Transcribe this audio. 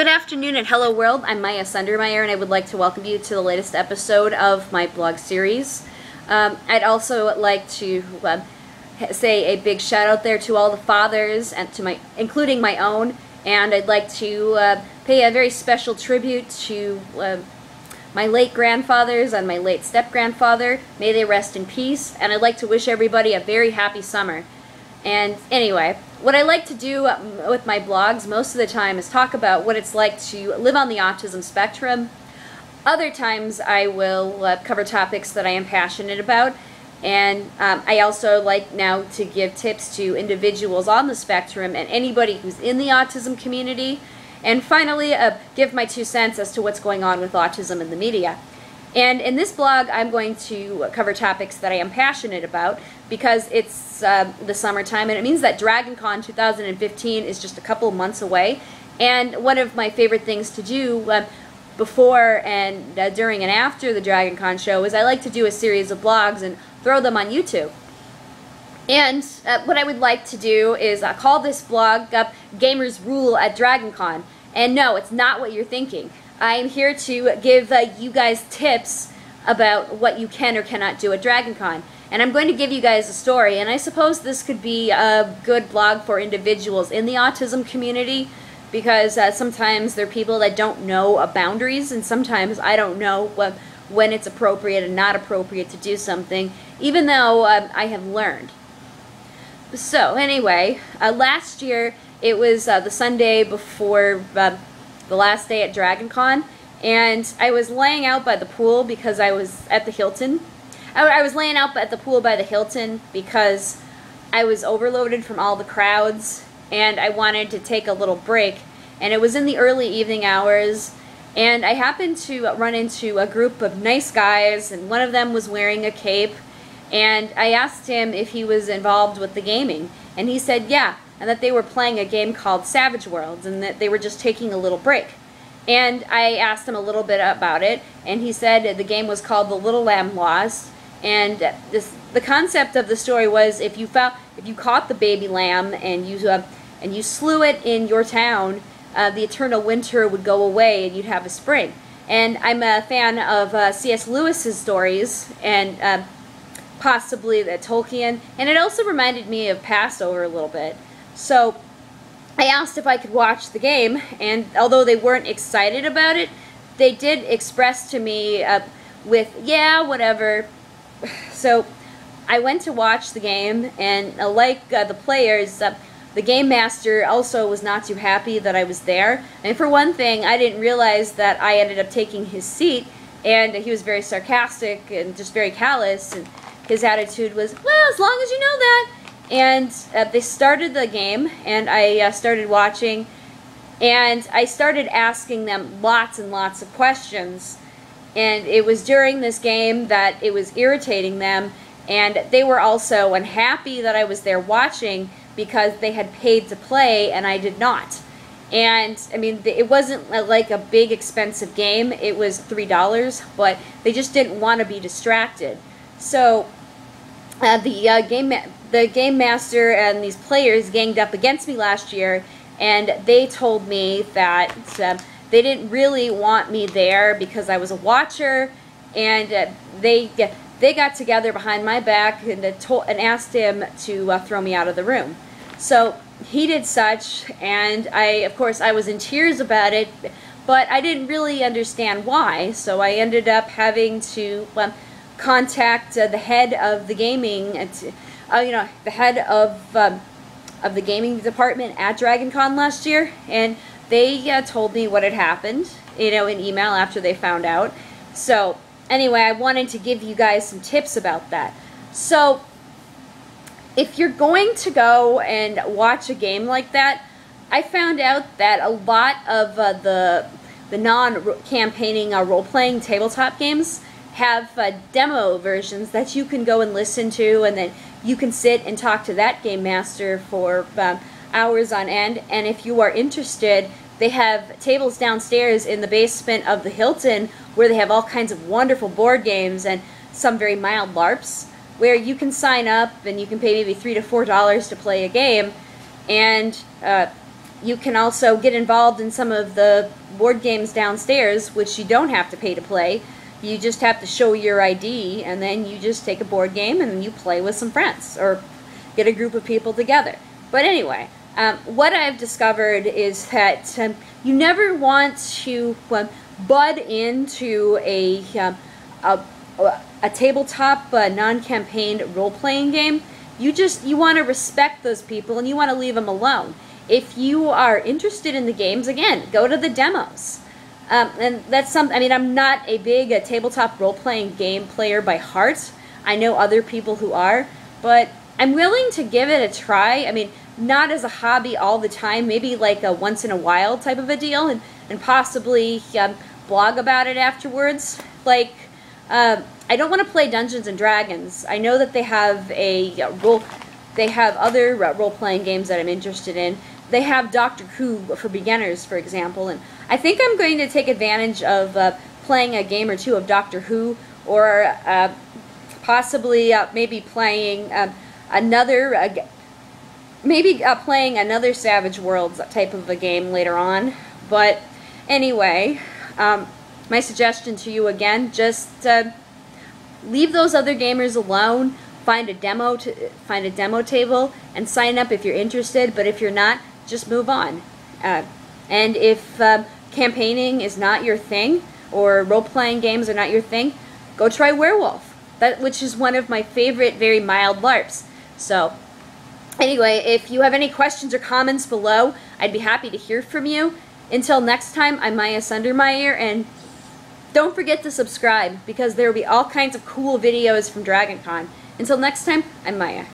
Good afternoon and hello world. I'm Miyah Sundermeyer and I would like to welcome you to the latest episode of my blog series. Um, I'd also like to uh, say a big shout out there to all the fathers and to my, including my own, and I'd like to uh, pay a very special tribute to uh, my late grandfathers and my late step grandfather. May they rest in peace, and I'd like to wish everybody a very happy summer. And anyway, what I like to do um, with my blogs most of the time is talk about what it's like to live on the autism spectrum. Other times I will uh, cover topics that I am passionate about. And um, I also like now to give tips to individuals on the spectrum and anybody who's in the autism community. And finally, uh, give my two cents as to what's going on with autism in the media. And in this blog, I'm going to cover topics that I am passionate about because it's uh, the summertime and it means that DragonCon 2015 is just a couple months away. And one of my favorite things to do uh, before and uh, during and after the DragonCon show is I like to do a series of blogs and throw them on YouTube. And uh, what I would like to do is uh, call this blog up Gamers Rule at DragonCon. And no, it's not what you're thinking. I'm here to give uh, you guys tips about what you can or cannot do at DragonCon. And I'm going to give you guys a story, and I suppose this could be a good blog for individuals in the autism community because uh, sometimes there are people that don't know boundaries, and sometimes I don't know what, when it's appropriate and not appropriate to do something, even though um, I have learned. So, anyway, uh, last year it was uh, the Sunday before uh, the last day at DragonCon, and I was laying out by the pool because I was at the Hilton. I, I was laying out at the pool by the Hilton because I was overloaded from all the crowds, and I wanted to take a little break. And it was in the early evening hours, and I happened to run into a group of nice guys, and one of them was wearing a cape. And I asked him if he was involved with the gaming, and he said, yeah and that they were playing a game called Savage Worlds and that they were just taking a little break. And I asked him a little bit about it, and he said the game was called The Little Lamb Lost. And this, the concept of the story was if you found, if you caught the baby lamb and you uh, and you slew it in your town, uh, the eternal winter would go away and you'd have a spring. And I'm a fan of uh, C.S. Lewis's stories and uh, possibly the Tolkien, and it also reminded me of Passover a little bit. So I asked if I could watch the game, and although they weren't excited about it, they did express to me uh, with, yeah, whatever. So I went to watch the game, and uh, like uh, the players, uh, the game master also was not too happy that I was there. And for one thing, I didn't realize that I ended up taking his seat, and he was very sarcastic and just very callous. And his attitude was, well, as long as you know that, and uh, they started the game, and I uh, started watching, and I started asking them lots and lots of questions. And it was during this game that it was irritating them, and they were also unhappy that I was there watching because they had paid to play and I did not. And I mean, it wasn't uh, like a big expensive game, it was $3, but they just didn't want to be distracted. So, uh, the uh, game the game master and these players ganged up against me last year, and they told me that uh, they didn't really want me there because I was a watcher, and uh, they they got together behind my back and uh, told and asked him to uh, throw me out of the room. So he did such, and I of course I was in tears about it, but I didn't really understand why. So I ended up having to. Um, contact uh, the head of the gaming uh, you know, the head of um, of the gaming department at DragonCon last year, and they uh, told me what had happened, you know, in email after they found out. So anyway, I wanted to give you guys some tips about that. So if you're going to go and watch a game like that, I found out that a lot of uh, the the non-campaigning uh, role-playing tabletop games have uh, demo versions that you can go and listen to, and then you can sit and talk to that game master for um, hours on end. And if you are interested, they have tables downstairs in the basement of the Hilton where they have all kinds of wonderful board games and some very mild LARPs where you can sign up and you can pay maybe three to four dollars to play a game. And uh, you can also get involved in some of the board games downstairs, which you don't have to pay to play. You just have to show your ID, and then you just take a board game and you play with some friends or get a group of people together. But anyway, um, what I've discovered is that um, you never want to um, bud into a, um, a, a tabletop uh, non-campaign role-playing game. You just you want to respect those people and you want to leave them alone. If you are interested in the games, again, go to the demos. Um, and that's some. I mean, I'm not a big uh, tabletop role-playing game player by heart. I know other people who are, but I'm willing to give it a try. I mean, not as a hobby all the time, maybe like a once in a while type of a deal, and, and possibly um, blog about it afterwards. Like, uh, I don't want to play Dungeons and Dragons. I know that they have a uh, role, they have other uh, role playing games that I'm interested in. They have Doctor Who for beginners, for example, and I think I'm going to take advantage of uh, playing a game or two of Doctor Who, or uh, possibly uh, maybe playing um, another maybe uh, playing another Savage Worlds type of a game later on. But anyway, um, my suggestion to you again, just uh, leave those other gamers alone. Find a demo to find a demo table and sign up if you're interested. But if you're not, just move on. Uh, and if um, campaigning is not your thing, or role-playing games are not your thing, go try Werewolf. That which is one of my favorite, very mild LARPs. So Anyway, if you have any questions or comments below, I'd be happy to hear from you. Until next time, I'm Miyah Sundermeyer, and don't forget to subscribe because there will be all kinds of cool videos from DragonCon. Until next time, I'm Miyah.